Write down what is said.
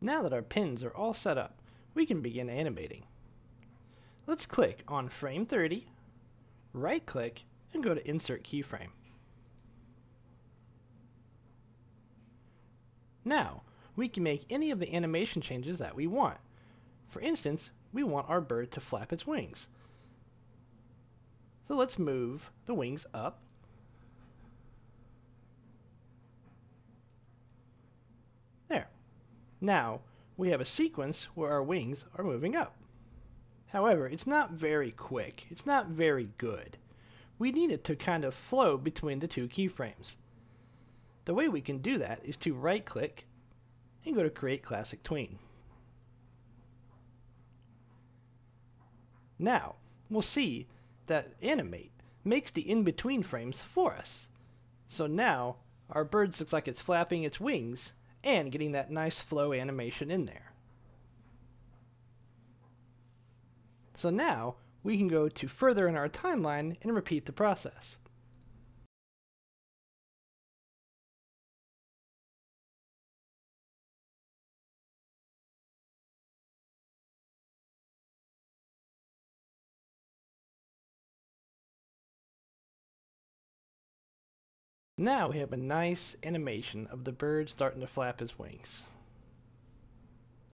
Now that our pins are all set up, we can begin animating. Let's click on frame 30, right click, and go to Insert Keyframe. Now, we can make any of the animation changes that we want. For instance, we want our bird to flap its wings. So let's move the wings up. There. Now, we have a sequence where our wings are moving up. However, it's not very quick. It's not very good. We need it to kind of flow between the two keyframes. The way we can do that is to right click and go to Create Classic Tween. Now, we'll see that Animate makes the in-between frames for us. So now, our bird looks like it's flapping its wings and getting that nice flow animation in there. So now, we can go to further in our timeline and repeat the process. Now we have a nice animation of the bird starting to flap his wings.